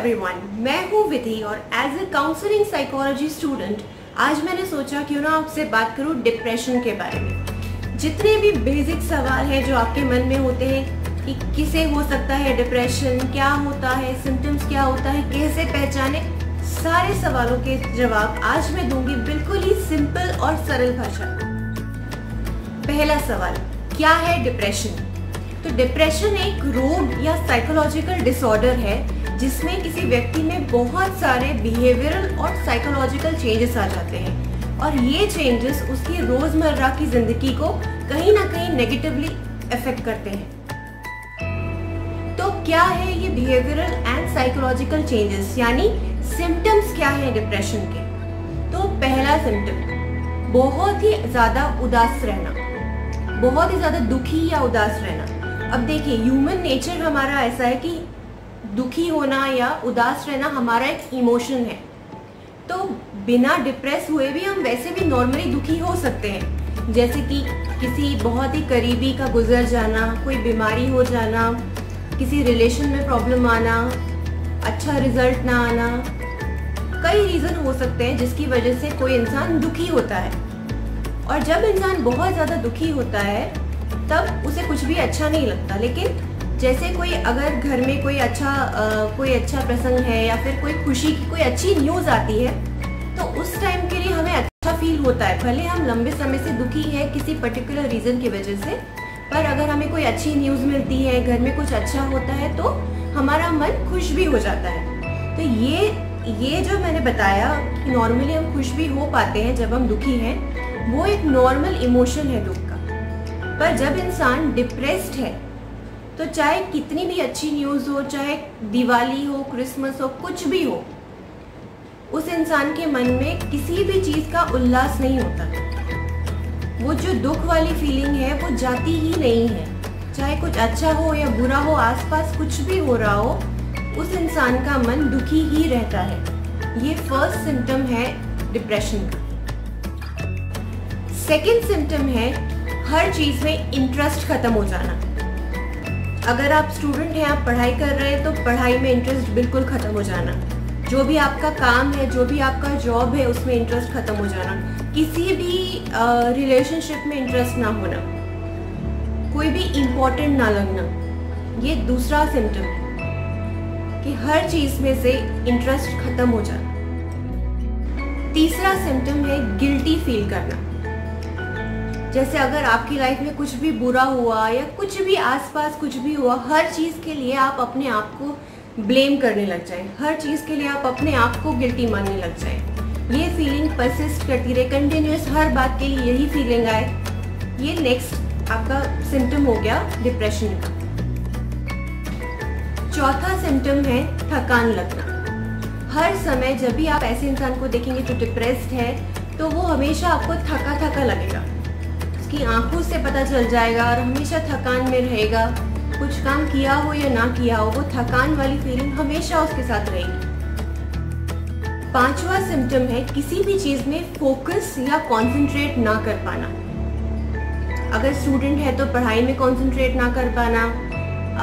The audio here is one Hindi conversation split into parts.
एवरीवन मैं हूँ विधि और as a counselling psychology student आज मैंने सोचा क्यों ना आपसे बात करूँ डिप्रेशन के बारे में। जितने भी बेसिक सवाल हैं जो आपके मन में होते हैं कि किसे हो सकता है डिप्रेशन क्या होता है सिम्टम्स क्या होता है, कैसे पहचाने, सारे सवालों के जवाब आज मैं दूँगी बिल्कुल ही सिंपल और सरल भाषा पहला सवाल, क्या है डिप्रेशन तो डिप्रेशन एक रोग या साइकोलॉजिकल डिसऑर्डर है जिसमें किसी व्यक्ति में बहुत सारे बिहेवियरल और साइकोलॉजिकल चेंजेस आ जाते हैं। और ये चेंजेस उसकी रोज़मर्रा की ज़िंदगी को कहीं ना कहीं नेगेटिवली इफ़ेक्ट करते हैं। तो क्या है ये बिहेवियरल एंड साइकोलॉजिकल चेंजेस यानी सिम्टम्स क्या है डिप्रेशन के? तो पहला सिम्टम बहुत ही ज़्यादा उदास रहना। बहुत ही ज़्यादा दुखी या उदास रहना। अब देखिए ह्यूमन नेचर हमारा ऐसा है कि दुखी होना या उदास रहना हमारा एक इमोशन है। तो बिना डिप्रेस हुए भी हम वैसे भी नॉर्मली दुखी हो सकते हैं। जैसे कि किसी बहुत ही करीबी का गुजर जाना, कोई बीमारी हो जाना, किसी रिलेशन में प्रॉब्लम आना अच्छा रिज़ल्ट ना आना। कई रीज़न हो सकते हैं जिसकी वजह से कोई इंसान दुखी होता है। और जब इंसान बहुत ज़्यादा दुखी होता है, तब उसे कुछ भी अच्छा नहीं लगता। लेकिन जैसे कोई अगर घर में कोई अच्छा आ, कोई अच्छा प्रसंग है या फिर कोई खुशी की कोई अच्छी न्यूज़ आती है तो उस टाइम के लिए हमें अच्छा फील होता है। भले हम लंबे समय से दुखी है किसी पर्टिकुलर रीज़न की वजह से पर अगर हमें कोई अच्छी न्यूज़ मिलती है घर में कुछ अच्छा होता है तो हमारा मन खुश भी हो जाता है। तो ये ये जो मैंने बताया कि नॉर्मली हम खुश भी हो पाते हैं जब हम दुखी हैं वो एक नॉर्मल इमोशन है दुख का। पर जब इंसान डिप्रेस्ड है तो चाहे कितनी भी अच्छी न्यूज़ हो, चाहे दिवाली हो क्रिसमस हो, कुछ भी हो, उस इंसान के मन में किसी भी चीज़ का उल्लास नहीं होता। वो जो दुख वाली फीलिंग है, वो जाती ही नहीं है। चाहे कुछ अच्छा हो या बुरा हो, आसपास कुछ भी हो रहा हो, उस इंसान का मन दुखी ही रहता है। ये फ़र्स्ट सिम्टम है डिप्रेशन का। सेकेंड सिम्टम है हर चीज़ में इंटरेस्ट ख़त्म हो जाना। अगर आप स्टूडेंट हैं, आप पढ़ाई कर रहे हैं तो पढ़ाई में इंटरेस्ट बिल्कुल ख़त्म हो जाना। जो भी आपका काम है, जो भी आपका जॉब है, उसमें इंटरेस्ट ख़त्म हो जाना। किसी भी रिलेशनशिप में इंटरेस्ट ना होना। कोई भी इम्पोर्टेंट ना लगना। ये दूसरा सिम्टम है कि हर चीज़ में से इंटरेस्ट ख़त्म हो जाना। तीसरा सिम्टम है गिल्टी फील करना। जैसे अगर आपकी लाइफ में कुछ भी बुरा हुआ या कुछ भी आसपास कुछ भी हुआ, हर चीज़ के लिए आप अपने आप को ब्लेम करने लग जाए। हर चीज़ के लिए आप अपने आप को गिल्टी मानने लग जाए। ये फीलिंग परसिस्ट करती रहे कंटिन्यूस हर बात के लिए यही फीलिंग आए। ये नेक्स्ट आपका सिम्टम हो गया डिप्रेशन का। चौथा सिम्टम है थकान लगना। हर समय जब भी आप ऐसे इंसान को देखेंगे जो डिप्रेस्ड है तो वो हमेशा आपको थका थका लगेगा। उसकी आँखों से पता चल जाएगा और हमेशा थकान में रहेगा। कुछ काम किया हो या ना किया हो, वो थकान वाली फीलिंग हमेशा उसके साथ रहेगी। पांचवा सिम्टम है किसी भी चीज़ में फोकस या कंसंट्रेट ना कर पाना। अगर स्टूडेंट है तो पढ़ाई में कंसंट्रेट ना कर पाना।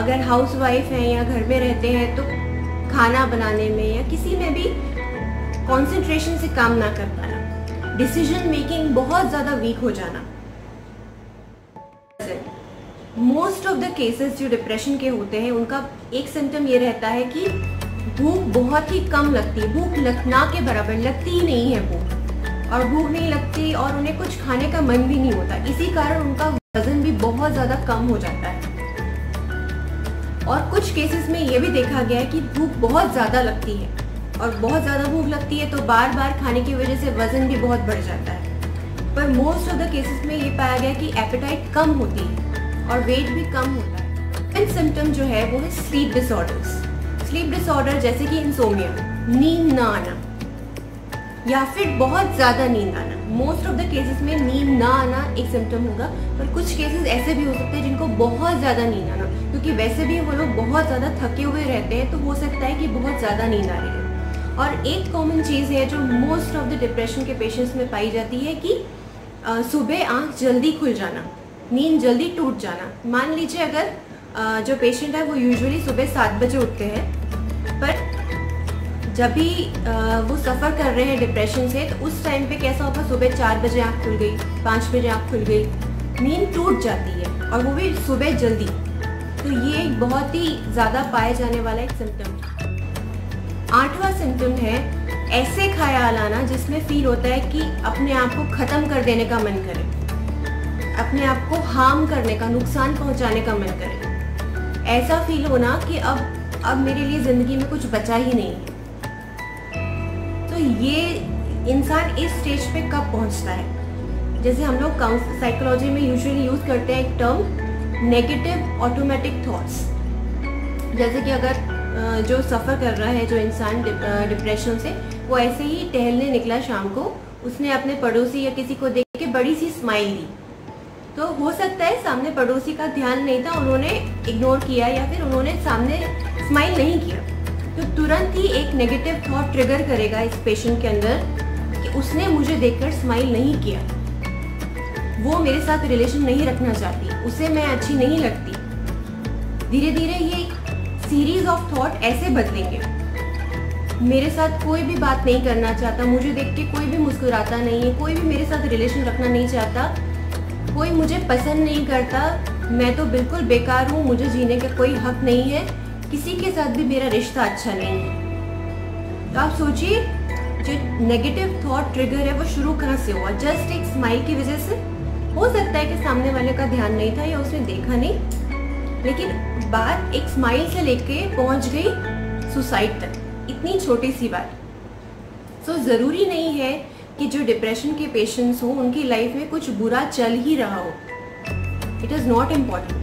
अगर हाउस वाइफ है या घर में रहते हैं तो खाना बनाने में या किसी में भी कंसंट्रेशन से काम ना कर पाना। डिसीज़न मेकिंग बहुत ज़्यादा वीक हो जाना। मोस्ट ऑफ़ द केसेस जो डिप्रेशन के होते हैं, उनका एक सिम्टम ये रहता है कि भूख बहुत ही कम लगती है। भूख लगना के बराबर लगती ही नहीं है भूख और भूख नहीं लगती और उन्हें कुछ खाने का मन भी नहीं होता। इसी कारण उनका वज़न भी बहुत ज़्यादा कम हो जाता है। और कुछ केसेस में ये भी देखा गया है कि भूख बहुत ज़्यादा लगती है। और बहुत ज़्यादा भूख लगती है तो बार बार खाने की वजह से वज़न भी बहुत बढ़ जाता है। पर मोस्ट ऑफ़ द केसेस में ये पाया गया कि एपेटाइट कम होती है। और वेट भी कम होता है। सिम्टम जो है वो है स्लीप डिसऑर्डर्स स्लीप डिसऑर्डर जैसे कि इंसोमिया नींद ना आना, या फिर बहुत ज़्यादा नींद आना। मोस्ट ऑफ़ द केसेस में नींद ना आना एक सिम्टम होगा, पर कुछ केसेस ऐसे भी हो सकते हैं जिनको बहुत ज़्यादा नींद आना। क्योंकि वैसे भी वो लोग बहुत ज़्यादा थके हुए रहते हैं तो हो सकता है कि बहुत ज़्यादा नींद आ रही है। और एक कॉमन चीज़ है जो मोस्ट ऑफ़ द डिप्रेशन के पेशेंट्स में पाई जाती है कि सुबह आँख जल्दी खुल जाना। नींद जल्दी टूट जाना। मान लीजिए अगर जो पेशेंट है वो यूजुअली सुबह सात बजे उठते हैं, पर जब भी वो सफ़र कर रहे हैं डिप्रेशन से तो उस टाइम पे कैसा होगा? सुबह चार बजे आँख खुल गई, पाँच बजे आँख खुल गई, नींद टूट जाती है और वो भी सुबह जल्दी। तो ये एक बहुत ही ज़्यादा पाए जाने वाला एक सिम्टम आठवां सिम्टम है, ऐसे ख्याल आना जिसमें फील होता है कि अपने आप को ख़त्म कर देने का मन करे। अपने आप को हार्म करने का, नुकसान पहुँचाने का मन करे। ऐसा फील होना कि अब अब मेरे लिए ज़िंदगी में कुछ बचा ही नहीं। है तो ये इंसान इस स्टेज पे कब पहुँचता है? जैसे हम लोग साइकोलॉजी में यूजुअली यूज़ करते हैं एक टर्म नेगेटिव ऑटोमेटिक थॉट्स जैसे कि अगर जो सफ़र कर रहा है, जो इंसान डिप्रेशन से, वो ऐसे ही टहलने निकला शाम को, उसने अपने पड़ोसी या किसी को देख के बड़ी सी स्माइल दी तो हो सकता है सामने पड़ोसी का ध्यान नहीं था, उन्होंने इग्नोर किया या फिर उन्होंने सामने स्माइल नहीं किया। तो तुरंत ही एक नेगेटिव थॉट ट्रिगर करेगा इस पेशेंट के अंदर कि उसने मुझे देखकर स्माइल नहीं किया। वो मेरे साथ रिलेशन नहीं रखना चाहती, उसे मैं अच्छी नहीं लगती। धीरे धीरे ये सीरीज़ ऑफ़ थॉट ऐसे बदलेंगे। मेरे साथ कोई भी बात नहीं करना चाहता, मुझे देख के कोई भी मुस्कुराता नहीं है, कोई भी मेरे साथ रिलेशन रखना नहीं चाहता कोई मुझे पसंद नहीं करता मैं तो बिल्कुल बेकार हूँ मुझे जीने का कोई हक नहीं है किसी के साथ भी मेरा रिश्ता अच्छा नहीं है। तो आप सोचिए जो नेगेटिव थॉट ट्रिगर है वो शुरू कहाँ से हुआ? जस्ट एक स्माइल की वजह से? हो सकता है कि सामने वाले का ध्यान नहीं था या उसने देखा नहीं। लेकिन बात एक स्माइल से लेके पहुँच गई सुसाइड तक। इतनी छोटी सी बात। सो so, ज़रूरी नहीं है कि जो डिप्रेशन के पेशेंट्स हो, उनकी लाइफ में कुछ बुरा चल ही रहा हो। इट इज़ नॉट इंपॉर्टेंट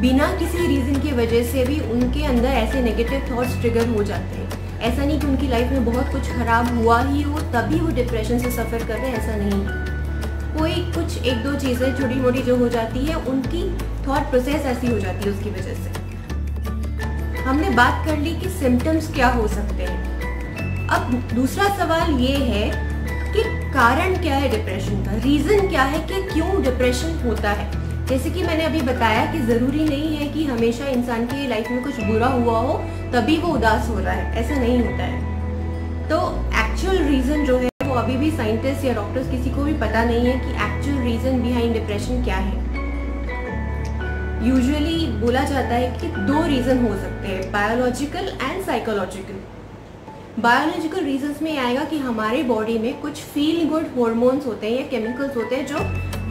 बिना किसी रीज़न की वजह से भी उनके अंदर ऐसे नेगेटिव थॉट्स ट्रिगर हो जाते हैं। ऐसा नहीं कि उनकी लाइफ में बहुत कुछ ख़राब हुआ ही हो, तभी वो डिप्रेशन से सफ़र कर रहे हैं, ऐसा नहीं है। कोई कुछ एक दो चीज़ें छोटी मोटी जो हो जाती है, उनकी थॉट प्रोसेस ऐसी हो जाती है उसकी वजह से। हमने बात कर ली कि सिम्टम्स क्या हो सकते हैं। अब दूसरा सवाल ये है कि कारण क्या है डिप्रेशन का? रीज़न क्या है कि क्यों डिप्रेशन होता है? जैसे कि मैंने अभी बताया कि ज़रूरी नहीं है कि हमेशा इंसान की लाइफ में कुछ बुरा हुआ हो, तभी वो उदास हो रहा है। ऐसा नहीं होता है। तो एक्चुअल रीज़न जो है, वो अभी भी साइंटिस्ट या डॉक्टर्स किसी को भी पता नहीं है कि एक्चुअल रीज़न बिहाइंड डिप्रेशन क्या है। यूजुअली बोला जाता है कि दो रीज़न हो सकते हैं biological and psychological biological reasons में आएगा कि हमारे बॉडी में कुछ फील गुड हॉर्मोन्स होते हैं या केमिकल्स होते हैं जो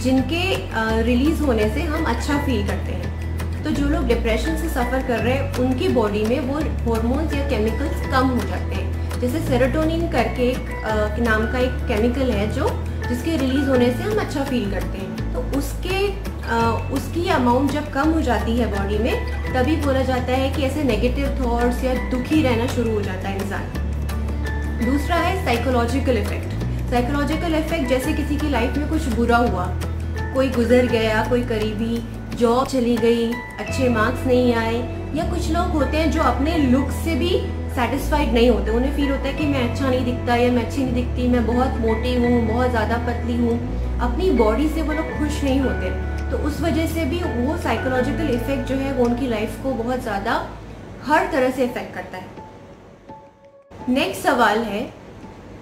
जिनके रिलीज़ होने से हम अच्छा फील करते हैं। तो जो लोग डिप्रेशन से सफ़र कर रहे हैं उनकी बॉडी में वो हॉर्मोन्स या केमिकल्स कम हो जाते हैं। जैसे सेरोटोनिन करके एक नाम का एक केमिकल है जो जिसके रिलीज़ होने से हम अच्छा फील करते हैं। तो उसके आ, उसकी अमाउंट जब कम हो जाती है बॉडी में तभी बोला जाता है कि ऐसे नेगेटिव थॉट्स या दुखी रहना शुरू हो जाता है इंसान। दूसरा है साइकोलॉजिकल इफ़ेक्ट साइकोलॉजिकल इफ़ेक्ट जैसे किसी की लाइफ में कुछ बुरा हुआ, कोई गुजर गया, कोई करीबी जॉब चली गई, अच्छे मार्क्स नहीं आए, या कुछ लोग होते हैं जो अपने लुक से भी सेटिस्फाइड नहीं होते, उन्हें फील होता है कि मैं अच्छा नहीं दिखता या मैं अच्छी नहीं दिखती, मैं बहुत मोटी हूँ, बहुत ज़्यादा पतली हूँ। अपनी बॉडी से वो लोग खुश नहीं होते। तो उस वजह से भी वो साइकोलॉजिकल इफ़ेक्ट जो है वो उनकी लाइफ को बहुत ज़्यादा हर तरह से इफ़ेक्ट करता है। नेक्स्ट सवाल है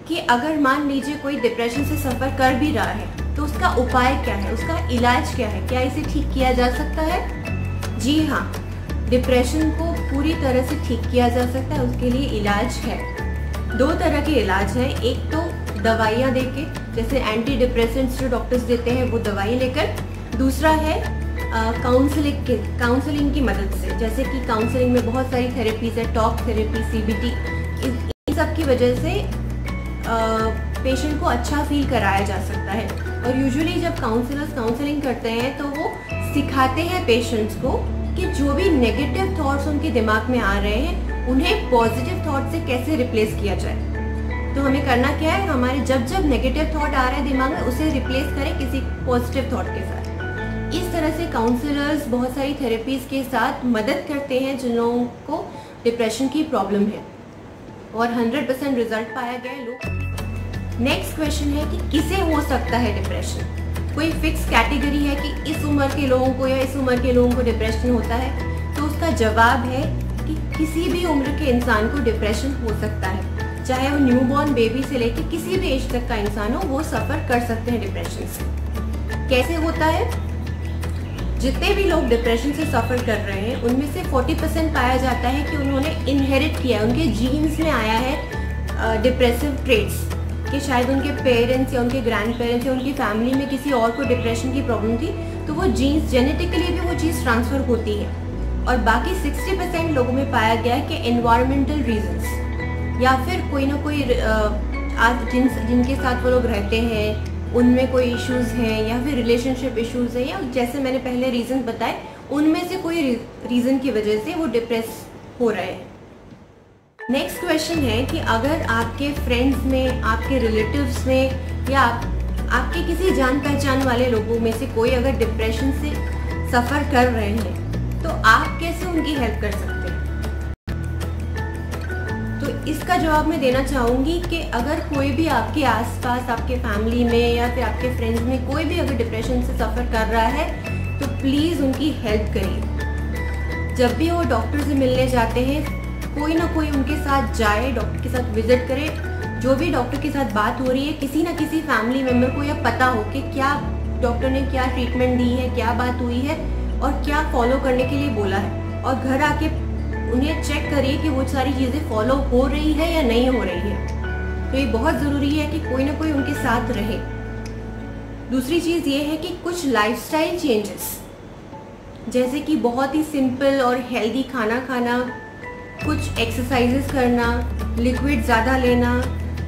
कि अगर मान लीजिए कोई डिप्रेशन से सफ़र कर भी रहा है तो उसका उपाय क्या है? उसका इलाज क्या है? क्या इसे ठीक किया जा सकता है? जी हाँ डिप्रेशन को पूरी तरह से ठीक किया जा सकता है, उसके लिए इलाज है। दो तरह के इलाज हैं। एक तो दवाइयाँ दे के जैसे एंटी डिप्रेसेंट्स जो डॉक्टर्स देते हैं, वो दवाई लेकर। दूसरा है काउंसलिंग के काउंसलिंग की मदद से। जैसे कि काउंसलिंग में बहुत सारी थेरेपीज है टॉक थेरेपी सीबीटी सब की वजह से पेशेंट को अच्छा फील कराया जा सकता है। और यूजुअली जब काउंसलर्स काउंसलिंग करते हैं तो वो सिखाते हैं पेशेंट्स को कि जो भी नेगेटिव थॉट्स उनके दिमाग में आ रहे हैं, उन्हें पॉजिटिव थॉट से कैसे रिप्लेस किया जाए। तो हमें करना क्या है, हमारे जब जब नेगेटिव थॉट आ रहे हैं दिमाग में, उसे रिप्लेस करें किसी पॉजिटिव थॉट के साथ। इस तरह से काउंसलर्स बहुत सारी थेरेपीज के साथ मदद करते हैं जिन लोगों को डिप्रेशन की प्रॉब्लम है। और 100 परसेंट रिज़ल्ट पाया गया लोग। नेक्स्ट क्वेश्चन है कि किसे हो सकता है डिप्रेशन कोई फिक्स कैटेगरी है कि इस उम्र के लोगों को या इस उम्र के लोगों को डिप्रेशन होता है? तो उसका जवाब है कि किसी भी उम्र के इंसान को डिप्रेशन हो सकता है। चाहे वो न्यूबॉर्न बेबी से लेकर किसी भी एज तक का इंसान हो, वो सफ़र कर सकते हैं डिप्रेशन से। कैसे होता है? जितने भी लोग डिप्रेशन से सफ़र कर रहे हैं, उनमें से 40 परसेंट पाया जाता है कि उन्होंने इनहेरिट किया है। उनके जीन्स में आया है डिप्रेसिव ट्रेड्स कि शायद उनके पेरेंट्स या उनके ग्रैंड पेरेंट्स या उनकी फैमिली में किसी और को डिप्रेशन की प्रॉब्लम थी तो वो जीन्स जेनेटिकली भी वो चीज़ ट्रांसफ़र होती है। और बाकी 60 परसेंट लोगों में पाया गया है कि इन्वायरमेंटल रीजंस या फिर कोई ना कोई आज जिन, जिनके साथ वो लोग रहते हैं उनमें कोई इश्यूज़ हैं या फिर रिलेशनशिप इश्यूज़ हैं या जैसे मैंने पहले रीज़न बताए, उनमें से कोई रीज़न की वजह से वो डिप्रेस हो रहे हैं। नेक्स्ट क्वेश्चन है कि अगर आपके फ्रेंड्स में, आपके रिलेटिव्स में या आपके किसी जान पहचान वाले लोगों में से कोई अगर डिप्रेशन से सफ़र कर रहे हैं तो आप कैसे उनकी हेल्प कर सकते हैं? इसका जवाब मैं देना चाहूँगी कि अगर कोई भी आपके आसपास, आपके फैमिली में या फिर आपके फ्रेंड्स में कोई भी अगर डिप्रेशन से सफ़र कर रहा है तो प्लीज़ उनकी हेल्प करिए। जब भी वो डॉक्टर से मिलने जाते हैं, कोई ना कोई उनके साथ जाए डॉक्टर के साथ विज़िट करे। जो भी डॉक्टर के साथ बात हो रही है, किसी ना किसी फैमिली मेंबर को यह पता हो कि क्या डॉक्टर ने क्या ट्रीटमेंट दी है, क्या बात हुई है और क्या फॉलो करने के लिए बोला है। और घर आके उन्हें चेक करिए कि वो सारी चीज़ें फॉलो हो रही है या नहीं हो रही है। तो ये बहुत ज़रूरी है कि कोई ना कोई उनके साथ रहे। दूसरी चीज़ ये है कि कुछ लाइफस्टाइल चेंजेस जैसे कि बहुत ही सिंपल और हेल्दी खाना खाना, कुछ एक्सरसाइजेस करना लिक्विड ज़्यादा लेना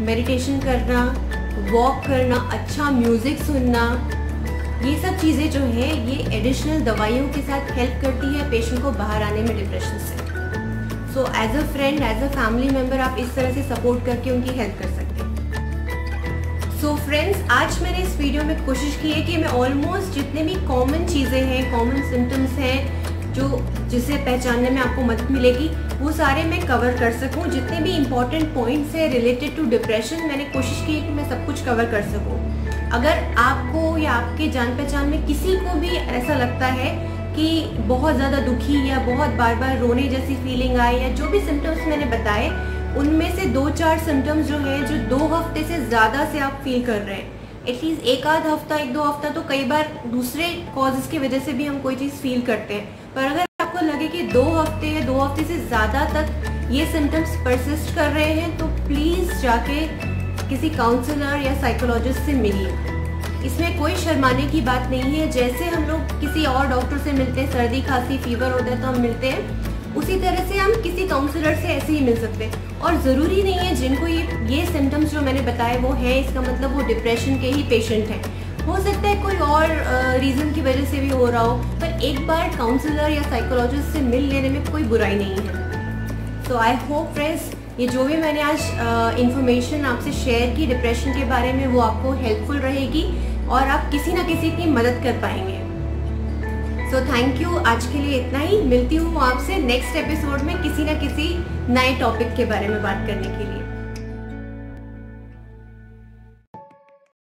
मेडिटेशन करना वॉक करना अच्छा म्यूज़िक सुनना, ये सब चीज़ें जो है, ये एडिशनल दवाइयों के साथ हेल्प करती है पेशेंट को बाहर आने में डिप्रेशन से। So as a friend as a family member आप इस तरह से सपोर्ट करके उनकी हेल्प कर सकते हैं। सो फ्रेंड्स आज मैंने इस वीडियो में कोशिश की है कि मैं ऑलमोस्ट जितने भी कॉमन चीज़ें हैं कॉमन सिम्टम्स हैं, जो जिसे पहचानने में आपको मदद मिलेगी, वो सारे मैं कवर कर सकूँ। जितने भी इंपॉर्टेंट पॉइंट्स हैं रिलेटेड टू डिप्रेशन मैंने कोशिश की है कि मैं सब कुछ कवर कर सकूँ। अगर आपको या आपके जान पहचान में किसी को भी ऐसा लगता है कि बहुत ज़्यादा दुखी या बहुत बार बार रोने जैसी फीलिंग आई या जो भी सिम्टम्स मैंने बताए, उनमें से दो चार सिम्टम्स जो हैं, जो दो हफ़्ते से ज़्यादा से आप फील कर रहे हैं। एटलीस्ट एक आध हफ़्ता, एक दो हफ़्ता तो कई बार दूसरे कॉजेज़ की वजह से भी हम कोई चीज़ फील करते हैं। पर अगर आपको लगे कि दो हफ़्ते या दो हफ़्ते से ज़्यादा तक ये सिम्टम्स परसिस्ट कर रहे हैं तो प्लीज़ जाके किसी काउंसलर या साइकोलॉजिस्ट से मिलिए। इसमें कोई शर्माने की बात नहीं है। जैसे हम लोग किसी और डॉक्टर से मिलते हैं, सर्दी, खांसी फीवर होता है तो हम मिलते हैं, उसी तरह से हम किसी काउंसलर से ऐसे ही मिल सकते हैं। और ज़रूरी नहीं है जिनको ये ये सिम्टम्स जो मैंने बताए वो है, इसका मतलब वो डिप्रेशन के ही पेशेंट हैं। हो सकता है कोई और रीज़न की वजह से भी हो रहा हो, पर एक बार काउंसलर या साइकोलॉजिस्ट से मिल लेने में कोई बुराई नहीं है। तो आई होप फ्रेंड्स ये जो भी मैंने आज इन्फॉर्मेशन आपसे शेयर की डिप्रेशन के बारे में, वो आपको हेल्पफुल रहेगी और आप किसी ना किसी की मदद कर पाएँगे। सो थैंक यू आज के लिए इतना ही। मिलती हूँ आपसे नेक्स्ट एपिसोड में किसी ना किसी नए टॉपिक के बारे में बात करने के लिए।